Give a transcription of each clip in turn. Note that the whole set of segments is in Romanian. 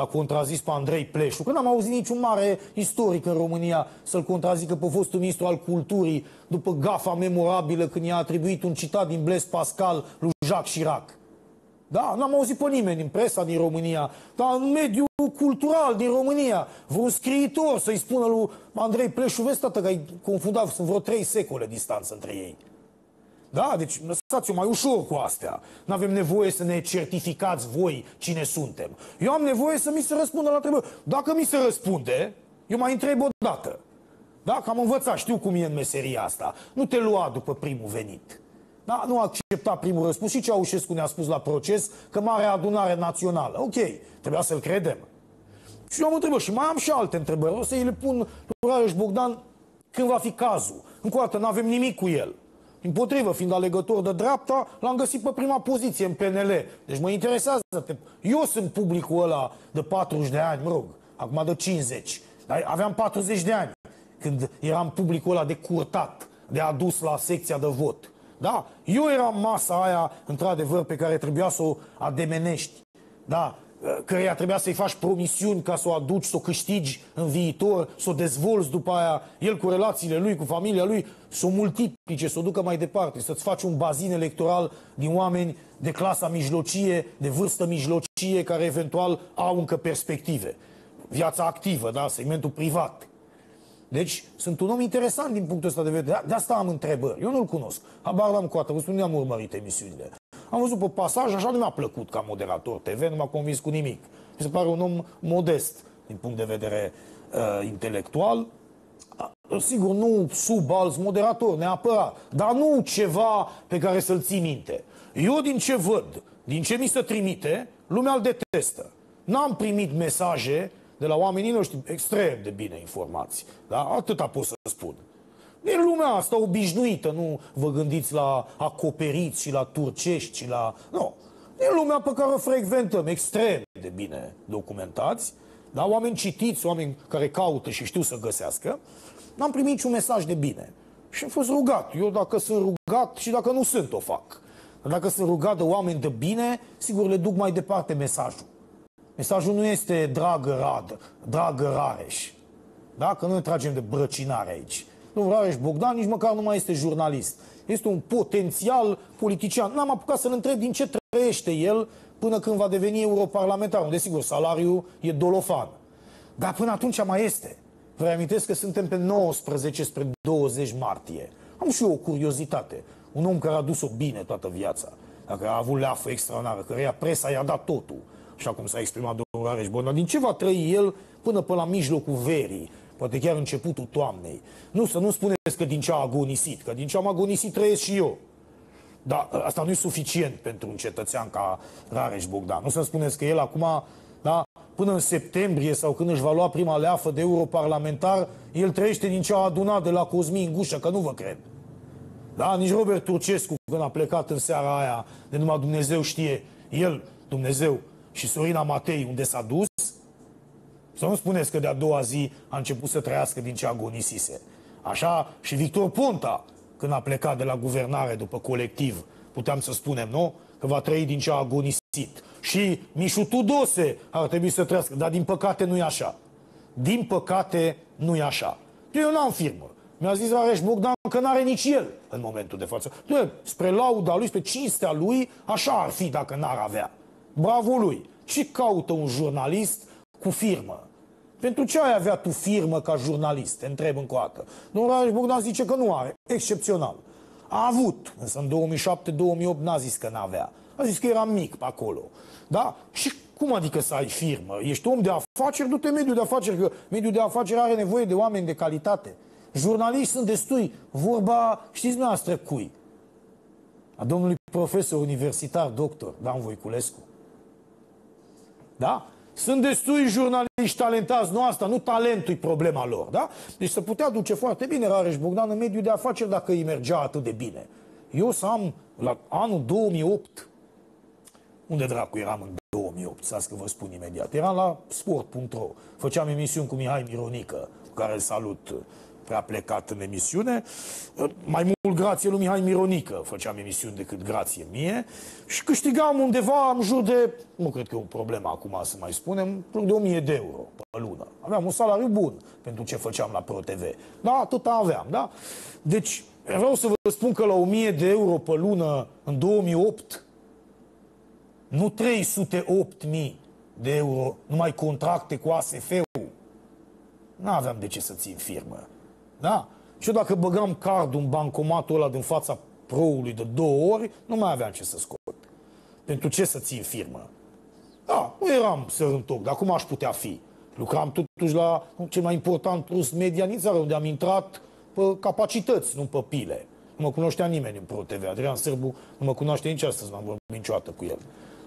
l-a contrazis pe Andrei Pleșu, că n-am auzit niciun mare istoric în România să-l contrazică pe fostul ministru al culturii după gafa memorabilă când i-a atribuit un citat din Blaise Pascal lui Jacques Chirac. Da, n-am auzit pe nimeni din presa din România, dar în mediul cultural din România, vreun scriitor să-i spună lui Andrei Pleșu, vezi, tată, că ai confundat, sunt vreo trei secole distanță între ei. Da? Deci lăsați-o mai ușor cu astea. Nu avem nevoie să ne certificați voi cine suntem. Eu am nevoie să mi se răspundă la întrebări. Dacă mi se răspunde, eu mai întreb o dată. Da? Că am învățat, știu cum e în meseria asta. Nu te lua după primul venit. Da? Nu accepta primul răspuns. Și Ceaușescu ne-a spus la proces că mare adunare națională. Ok, trebuia să-l credem. Și eu am întrebat și mai am și alte întrebări. O să îi le pun lui Rareș Bogdan când va fi cazul. Încă o dată, nu avem nimic cu el. Împotrivă, fiind alegător de dreapta, l-am găsit pe prima poziție în PNL. Deci mă interesează. Eu sunt publicul ăla de 40 de ani, mă rog, acum de 50. Dar aveam 40 de ani când eram publicul ăla de curtat, de adus la secția de vot. Da? Eu eram masa aia, într-adevăr, pe care trebuia să o ademenești. Da? Căreia trebuia să-i faci promisiuni ca să o aduci, să o câștigi în viitor, să o dezvolți după aia, el cu relațiile lui, cu familia lui, să o multiplice, să o ducă mai departe, să-ți faci un bazin electoral din oameni de clasa mijlocie, de vârstă mijlocie, care eventual au încă perspective. Viața activă, da, segmentul privat. Deci, sunt un om interesant din punctul ăsta de vedere. De asta am întrebări. Eu nu-l cunosc. Habar l-am cu vă spun, am urmărit emisiunile. Am văzut pe pasaj, așa nu mi-a plăcut ca moderator TV, nu m-a convins cu nimic. Mi se pare un om modest din punct de vedere uh, intelectual. Uh, sigur, nu sub alți moderatori, neapărat, dar nu ceva pe care să-l ții minte. Eu din ce văd, din ce mi se trimite, lumea îl detestă. N-am primit mesaje de la oamenii noștri extrem de bine informați. Da? Atâta pot să spun. Din lumea asta obișnuită, nu vă gândiți la acoperiți și la turcești și la... Nu. Din lumea pe care o frecventăm, extrem de bine documentați, da? oameni citiți, oameni care caută și știu să găsească, n-am primit niciun mesaj de bine. Și am fost rugat. Eu dacă sunt rugat și dacă nu sunt, o fac. Dar dacă sunt rugat de oameni de bine, sigur le duc mai departe mesajul. Mesajul nu este dragă Rad, dragă Rareș. Da? Că nu ne tragem de brăcinare aici. Domnul Rareș Bogdan nici măcar nu mai este jurnalist. Este un potențial politician. N-am apucat să-l întreb din ce trăiește el până când va deveni europarlamentar, unde, sigur, salariul e dolofan. Dar până atunci mai este. Vă reamintesc că suntem pe 19 spre 20 martie. Am și eu o curiozitate. Un om care a dus-o bine toată viața, dacă a avut leafă extraordinară, căreia presa i-a dat totul, așa cum s-a exprimat domnul Rareș Bogdan, din ce va trăi el până pe la mijlocul verii, poate chiar începutul toamnei. Nu, să nu spuneți că din ce a agonisit, că din ce am agonisit trăiesc și eu. Dar asta nu e suficient pentru un cetățean ca Rareș Bogdan. Nu să spuneți că el acum, da, până în septembrie sau când își va lua prima leafă de europarlamentar, el trăiește din ce a adunat de la Cosmin Gușă, că nu vă cred. Da, nici Robert Turcescu, când a plecat în seara aia, de numai Dumnezeu știe, el, Dumnezeu, și Sorina Matei, unde s-a dus, să nu spuneți că de-a doua zi a început să trăiască din ce agonisise. Așa și Victor Ponta, când a plecat de la guvernare după colectiv, puteam să spunem, nu? Că va trăi din ce a agonisit. Și Mișu Tudose ar trebui să trăiască, dar din păcate nu e așa. Din păcate nu e așa. Eu n-am firmă. Mi-a zis Areș Bogdan că n-are nici el în momentul de față. Nu, spre lauda lui, spre cinstea lui, așa ar fi dacă n-ar avea. Bravo lui. Ce caută un jurnalist cu firmă? Pentru ce ai avea tu firmă ca jurnalist? Te întreb încă o dată. Domnul Rareș Bogdan zice că nu are. Excepțional. A avut, însă în 2007-2008 n-a zis că n-avea. A zis că era mic pe acolo. Da? Și cum adică să ai firmă? Ești om de afaceri? Du-te mediul de afaceri, că mediul de afaceri are nevoie de oameni de calitate. Jurnaliști sunt destui. Vorba, știți noastră cui? A domnului profesor universitar, doctor Dan Voiculescu. Da? Sunt destui jurnaliști talentați, nu asta, nu talentul e problema lor, da? Deci se putea duce foarte bine Rareș Bogdan în mediul de afaceri dacă îi mergea atât de bine. Eu să am, la anul 2008, unde dracu eram în 2008, să că vă spun imediat, eram la sport.ro, făceam emisiuni cu Mihai Mironică, cu care îl salut prea plecat în emisiune. Mai mult mult grație lui Mihai Mironică făceam emisiuni decât grație mie și câștigam undeva în jur de, nu cred că e o problemă acum să mai spunem, de 1000 de euro pe lună. Aveam un salariu bun pentru ce făceam la ProTV. Da, atâta aveam, da? Deci, vreau să vă spun că la 1000 de euro pe lună în 2008, nu 308.000 de euro, numai contracte cu ASF-ul, nu aveam de ce să țin firmă. Da? Și eu dacă băgam cardul în bancomatul ăla din fața proului de două ori, nu mai aveam ce să scot. Pentru ce să țin firmă? Da, nu eram sărântoc, dar cum aș putea fi? Lucram totuși la cel mai important plus media din țară, unde am intrat pe capacități, nu pe pile. Nu mă cunoștea nimeni în ProTV. Adrian Sârbu nu mă cunoaște nici astăzi, n-am vorbit niciodată cu el.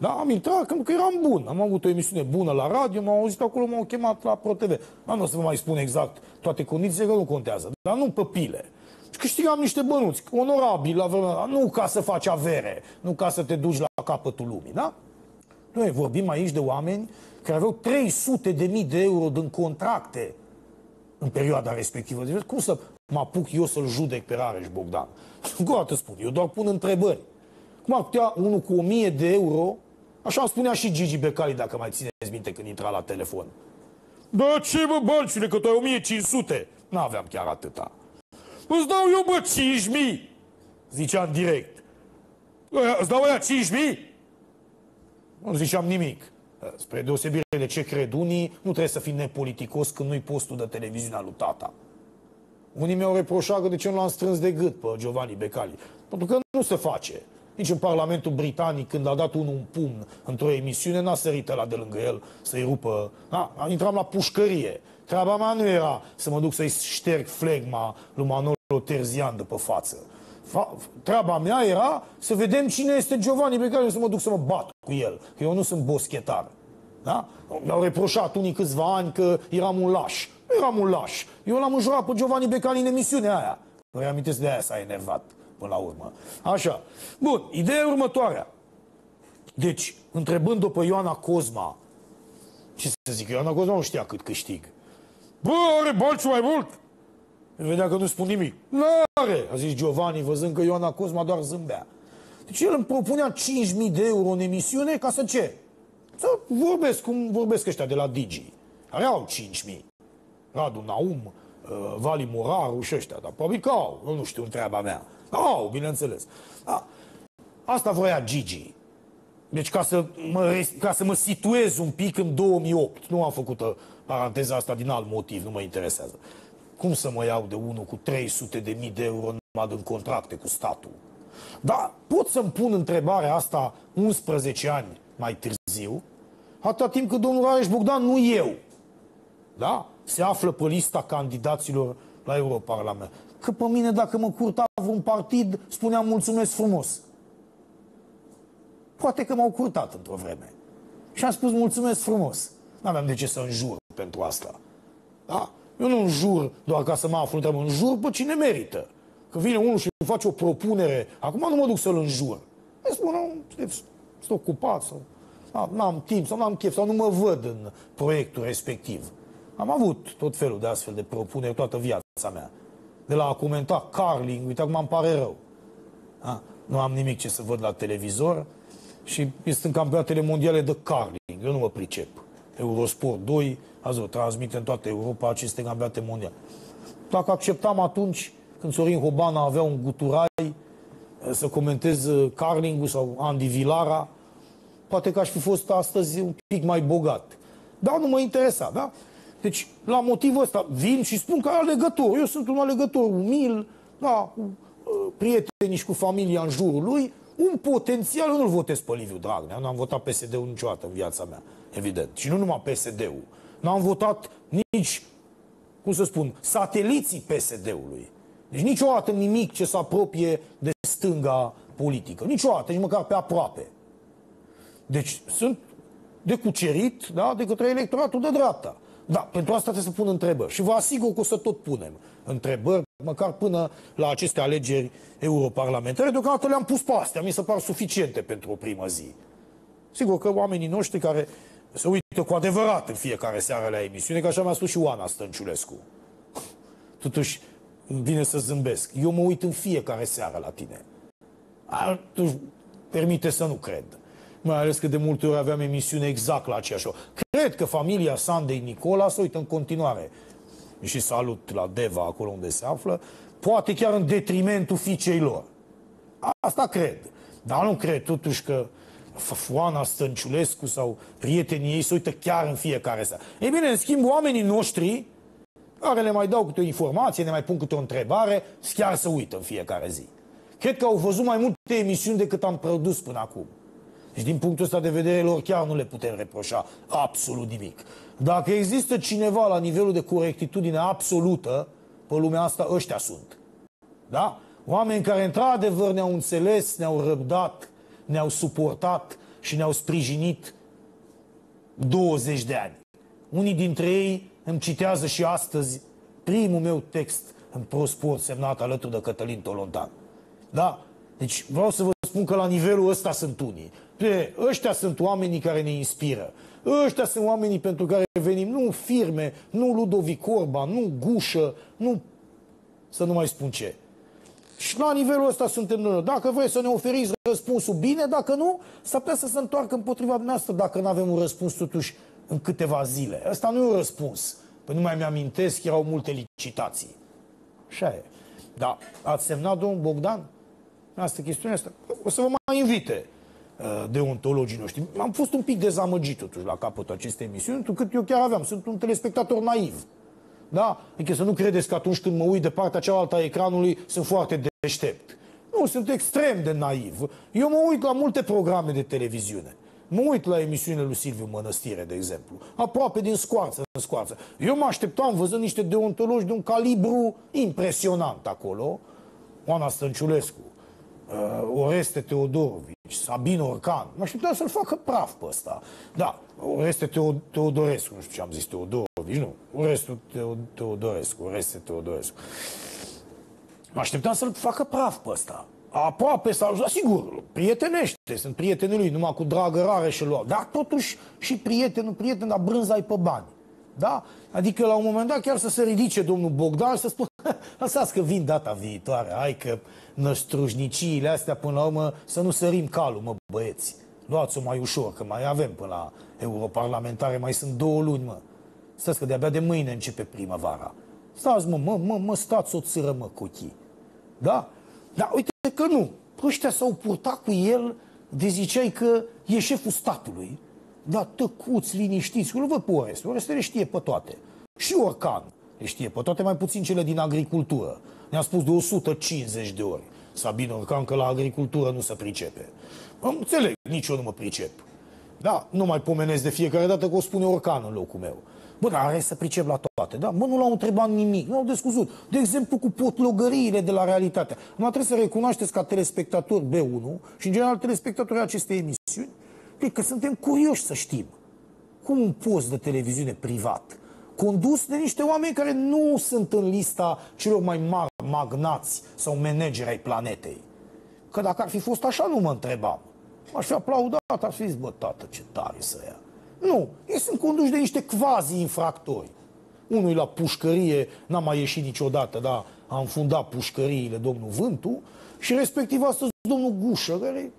Da, am intrat pentru că eram bun. Am avut o emisiune bună la radio, m-au auzit acolo, m-au chemat la ProTV. Nu o să vă mai spun exact toate condițiile, că nu contează. Dar nu pe pile. Și câștigam niște bănuți, onorabil la vremea nu ca să faci avere, nu ca să te duci la capătul lumii, da? Noi vorbim aici de oameni care aveau 300 de mii de euro din contracte în perioada respectivă. Deci cum să mă apuc eu să-l judec pe Rareș Bogdan? Încă o dată spun, eu doar pun întrebări. Cum ar putea unul cu 1000 de euro Așa spunea și Gigi Becali, dacă mai țineți minte când intra la telefon. Da, ce bă, bălciule, că tu ai 1500. N-aveam chiar atâta. Îți dau eu, bă, 5000. Zicea în direct. Îți dau aia 5000? Nu ziceam nimic. Spre deosebire de ce cred unii, nu trebuie să fii nepoliticos când nu-i postul de televiziune lui tata. Unii mi-au reproșat că de ce nu l-am strâns de gât pe Giovanni Becali. Pentru că nu se face. Nici în Parlamentul Britanic, când a dat unul un pumn într-o emisiune, n-a sărit la de lângă el să-i rupă. Da, intram la pușcărie. Treaba mea nu era să mă duc să-i șterg flegma lui Manolo Terzian de pe față. Treaba mea era să vedem cine este Giovanni pe care eu să mă duc să mă bat cu el. Că eu nu sunt boschetar. Da? Mi-au reproșat unii câțiva ani că eram un laș. Nu eram un laș. Eu l-am înjurat pe Giovanni Becali în emisiunea aia. Vă reamintesc de aia s-a enervat până la urmă. Așa. Bun, ideea următoarea. Deci, întrebând-o pe Ioana Cozma, ce să zic, Ioana Cozma nu știa cât câștig. Bă, are bani mai mult? Vedea că nu spun nimic. Nu are, a zis Giovanni, văzând că Ioana Cozma doar zâmbea. Deci el îmi propunea 5.000 de euro în emisiune ca să ce? Să vorbesc cum vorbesc ăștia de la Digi. Care au 5.000. Radu Naum, uh, Vali Moraru și ăștia, dar probabil că au, nu știu, treaba mea. Au, bineînțeles. A, asta voia Gigi. Deci ca să, mă, ca să mă situez un pic în 2008, nu am făcut uh, paranteza asta din alt motiv, nu mă interesează. Cum să mă iau de unul cu 300 de mii de euro numai în contracte cu statul? Dar pot să-mi pun întrebarea asta 11 ani mai târziu, atâta timp cât domnul Rareș Bogdan, nu eu, da? Se află pe lista candidaților la Europarlament. Că pe mine, dacă mă curta vreun partid, spuneam mulțumesc frumos. Poate că m-au curtat într-o vreme. Și am spus mulțumesc frumos. N-aveam de ce să înjur pentru asta. Da? Eu nu înjur doar ca să mă aflu într înjur pe cine merită. Că vine unul și îmi face o propunere, acum nu mă duc să-l înjur. Îi spun, sunt ocupat sau n-am timp sau n-am chef sau nu mă văd în proiectul respectiv. Am avut tot felul de astfel de propuneri toată viața mea de la a comenta Carling, uite acum îmi pare rău. A, nu am nimic ce să văd la televizor și sunt campionatele mondiale de Carling. Eu nu mă pricep. Eurosport 2, azi o transmite în toată Europa aceste campionate mondiale. Dacă acceptam atunci, când Sorin Hobana avea un guturai eh, să comentez eh, Carling sau Andy Vilara, poate că aș fi fost astăzi un pic mai bogat. Dar nu mă interesa, da? Deci, la motivul ăsta, vin și spun că alegător. Eu sunt un alegător umil, da, cu uh, prieteni și cu familia în jurul lui. Un potențial, eu nu-l votez pe Liviu Dragnea. Nu am votat PSD-ul niciodată în viața mea, evident. Și nu numai PSD-ul. N-am votat nici, cum să spun, sateliții PSD-ului. Deci niciodată nimic ce să apropie de stânga politică. Niciodată, nici măcar pe aproape. Deci sunt de cucerit da, de către electoratul de dreapta. Da, pentru asta trebuie să pun întrebări. Și vă asigur că o să tot punem întrebări, măcar până la aceste alegeri europarlamentare. Deocamdată le-am pus pe astea, mi se par suficiente pentru o primă zi. Sigur că oamenii noștri care se uită cu adevărat în fiecare seară la emisiune, că așa mi-a spus și Oana Stănciulescu. Totuși, îmi vine să zâmbesc. Eu mă uit în fiecare seară la tine. Atunci, permite să nu cred. Mai ales că de multe ori aveam emisiune exact la aceeași oră. Cred că familia Sandei Nicola să uită în continuare. Și salut la Deva, acolo unde se află. Poate chiar în detrimentul fiicei lor. Asta cred. Dar nu cred totuși că Foana Stănciulescu sau prietenii ei se uită chiar în fiecare seară. Ei bine, în schimb, oamenii noștri care le mai dau câte o informație, ne mai pun câte o întrebare, chiar să uită în fiecare zi. Cred că au văzut mai multe emisiuni decât am produs până acum. Și din punctul ăsta de vedere lor chiar nu le putem reproșa absolut nimic. Dacă există cineva la nivelul de corectitudine absolută, pe lumea asta ăștia sunt. Da? Oameni care într-adevăr ne-au înțeles, ne-au răbdat, ne-au suportat și ne-au sprijinit 20 de ani. Unii dintre ei îmi citează și astăzi primul meu text în prosport semnat alături de Cătălin Tolontan. Da? Deci vreau să vă spun că la nivelul ăsta sunt unii. Pe ăștia sunt oamenii care ne inspiră. Ăștia sunt oamenii pentru care venim, nu firme, nu Ludovic Orban, nu Gușă, nu să nu mai spun ce. Și la nivelul ăsta suntem noi. Dacă vreți să ne oferiți răspunsul bine, dacă nu, s-ar putea să se întoarcă împotriva noastră dacă nu avem un răspuns totuși în câteva zile. Ăsta nu e un răspuns. Păi nu mai mi-amintesc, erau multe licitații. Așa e. Da, ați semnat, domnul Bogdan? Asta chestiunea asta. O să vă mai invite uh, deontologii noștri. Am fost un pic dezamăgit totuși la capătul acestei emisiuni, pentru că eu chiar aveam, sunt un telespectator naiv. Da? Adică să nu credeți că atunci când mă uit de partea cealaltă a ecranului sunt foarte deștept. Nu, sunt extrem de naiv. Eu mă uit la multe programe de televiziune. Mă uit la emisiunile lui Silviu Mănăstire, de exemplu. Aproape din scoarță în scoarță. Eu mă așteptam văzând niște deontologi de un calibru impresionant acolo. Oana Stănciulescu, uh, Oreste Teodorovici, Sabin Orcan. Mă așteptam să-l facă praf pe ăsta. Da, Oreste Teodorescu, nu știu ce am zis, Teodorovici, nu. Oreste Teodorescu, Oreste Teodorescu. Mă așteptam să-l facă praf pe ăsta. Aproape sau, sigur, prietenește, sunt prietenii lui, numai cu dragă rare și lua. Dar totuși și prietenul, prieten, dar brânza ai pe bani. Da? Adică la un moment dat chiar să se ridice domnul Bogdan și să spună lăsați că vin data viitoare, hai că năstrușniciile astea până la urmă să nu sărim calul, mă băieți. Luați-o mai ușor, că mai avem până la europarlamentare, mai sunt două luni, mă. Stați că de-abia de mâine începe primăvara. Stați, mă, mă, mă, mă stați o țără, mă, cochii. Da? Dar uite că nu. Ăștia s-au purtat cu el de ziceai că e șeful statului. Dar tăcuți, liniștiți, nu văd pe Oreste. Oreste le știe pe toate. Și Orcan le știe pe toate, mai puțin cele din agricultură. Ne-a spus de 150 de ori. Sabin Orcan că la agricultură nu se pricepe. Am înțeleg, nici eu nu mă pricep. Da, nu mai pomenesc de fiecare dată că o spune Orcan în locul meu. Bă, dar are să pricep la toate, da? Bă, nu l-au întrebat nimic, nu au descuzut. De exemplu, cu potlogăriile de la realitate. Mă trebuie să recunoașteți ca telespectator B1 și, în general, telespectatorii acestei emisiuni, că suntem curioși să știm cum un post de televiziune privat, condus de niște oameni care nu sunt în lista celor mai mari magnați sau manageri ai planetei. Că dacă ar fi fost așa, nu mă întrebam. Aș fi aplaudat, ar fi zis, bă, tată, ce tare să ia. Nu, ei sunt conduși de niște quasi-infractori. Unul la pușcărie, n-a mai ieșit niciodată, dar a înfundat pușcăriile domnul Vântu și respectiv astăzi domnul Gușă, care,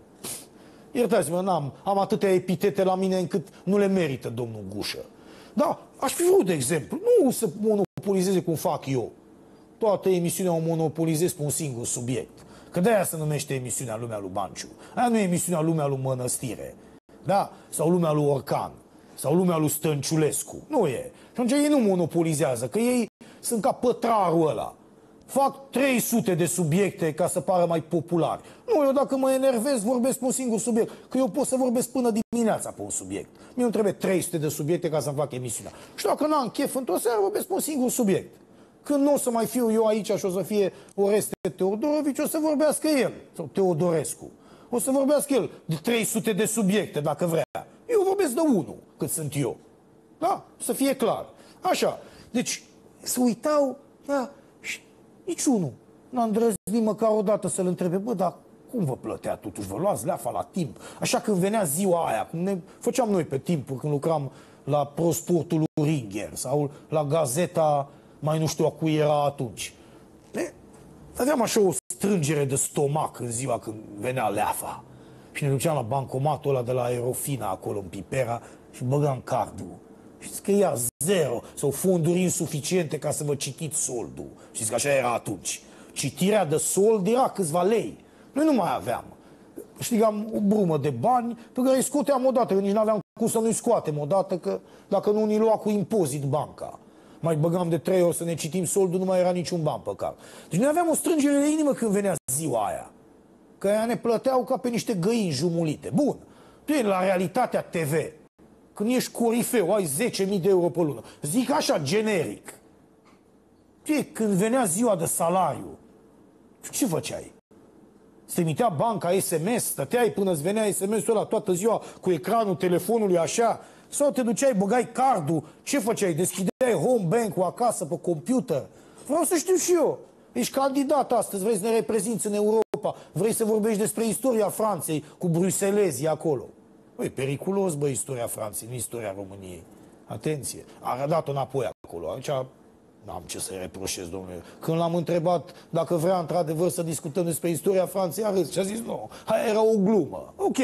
iertați-mă, n-am, am atâtea epitete la mine încât nu le merită domnul Gușă. Da, aș fi vrut, de exemplu, nu să monopolizeze cum fac eu. Toată emisiunea o monopolizez pe un singur subiect. Că de-aia se numește emisiunea Lumea lui Banciu. Aia nu e emisiunea Lumea lui Mănăstire. Da? Sau Lumea lui Orcan sau lumea lui Stănciulescu. Nu e. Și atunci ei nu monopolizează, că ei sunt ca pătrarul ăla. Fac 300 de subiecte ca să pară mai popular. Nu, eu dacă mă enervez, vorbesc pe un singur subiect. Că eu pot să vorbesc până dimineața pe un subiect. Mie nu trebuie 300 de subiecte ca să-mi fac emisiunea. Și dacă n-am chef într-o seară, vorbesc pe un singur subiect. Când nu o să mai fiu eu aici și o să fie Oreste Teodorovici, o să vorbească el, sau Teodorescu. O să vorbească el de 300 de subiecte, dacă vrea. Eu vorbesc de unul, cât sunt eu. Da? Să fie clar. Așa. Deci, să uitau, da, și niciunul. N-a îndrăznit măcar o dată să-l întrebe, bă, dar cum vă plătea totuși? Vă luați leafa la timp? Așa când venea ziua aia, cum ne făceam noi pe timpul când lucram la prosportul lui Ringer sau la gazeta, mai nu știu a cui era atunci. E, aveam așa o strângere de stomac în ziua când venea leafa. Și ne duceam la bancomatul ăla de la Aerofina, acolo în Pipera, și băgam cardul. Și scria zero sau fonduri insuficiente ca să vă citiți soldul. Știți că așa era atunci. Citirea de sold era câțiva lei. Noi nu mai aveam. Știgam o brumă de bani pe care îi scoteam odată, că nici nu aveam cum să nu-i scoatem odată, că dacă nu ni lua cu impozit banca. Mai băgam de trei ori să ne citim soldul, nu mai era niciun ban pe cap. Deci noi aveam o strângere de inimă când venea ziua aia. Că aia ne plăteau ca pe niște găini jumulite. Bun. Tu la realitatea TV. Când ești corifeu, ai 10.000 de euro pe lună. Zic așa, generic. Ce, când venea ziua de salariu, ce făceai? Îți trimitea banca SMS, stăteai până îți venea SMS-ul ăla toată ziua cu ecranul telefonului așa, sau te duceai, băgai cardul, ce făceai? Deschideai home bank-ul acasă pe computer? Vreau să știu și eu. Ești candidat astăzi, vrei să ne reprezinți în Europa, vrei să vorbești despre istoria Franței cu bruselezii acolo. Băi, periculos, bă, istoria Franței, nu istoria României. Atenție, a dat-o înapoi acolo. Aici N-am ce să-i reproșez, domnule. Când l-am întrebat dacă vrea într-adevăr să discutăm despre istoria Franței, a râs și a zis nu, aia era o glumă. Ok,